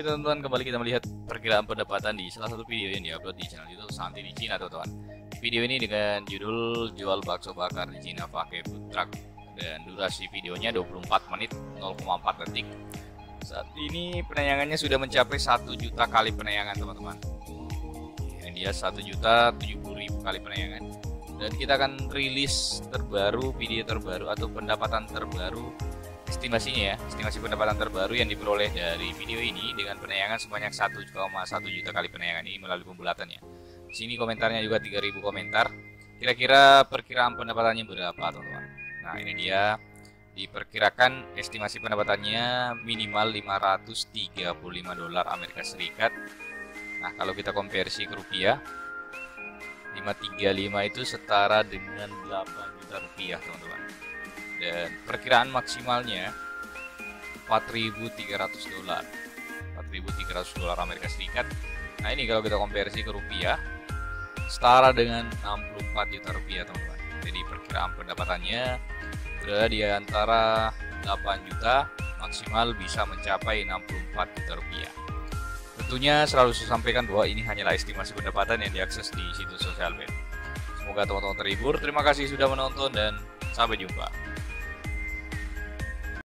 Oke teman-teman, kembali kita melihat perkiraan pendapatan di salah satu video yang diupload di channel YouTube Santi di Cina teman-teman. Video ini dengan judul jual bakso bakar di Cina pakai food truck dan durasi videonya 24 menit 0,4 detik. Saat ini penayangannya sudah mencapai 1 juta kali penayangan teman-teman. Ini dia 1 juta 70 ribu kali penayangan. Dan kita akan rilis terbaru video terbaru atau pendapatan terbaru estimasinya ya, estimasi pendapatan terbaru yang diperoleh dari video ini dengan penayangan sebanyak 1,1 juta kali penayangan ini melalui pembulatannya. Di sini komentarnya juga 3000 komentar. Kira-kira perkiraan pendapatannya berapa, teman-teman? Nah, ini dia diperkirakan estimasi pendapatannya minimal 535 dolar Amerika Serikat. Nah, kalau kita konversi ke rupiah 535 itu setara dengan 8 juta rupiah, teman-teman dan perkiraan maksimalnya 4.300 dolar. 4.300 dolar Amerika Serikat. Nah ini kalau kita konversi ke rupiah setara dengan 64 juta rupiah teman-teman. Jadi perkiraan pendapatannya berada di antara 8 juta maksimal bisa mencapai 64 juta rupiah. Tentunya selalu saya sampaikan bahwa ini hanyalah estimasi pendapatan yang diakses di situs sosial web. Semoga teman-teman terhibur. Terima kasih sudah menonton dan sampai jumpa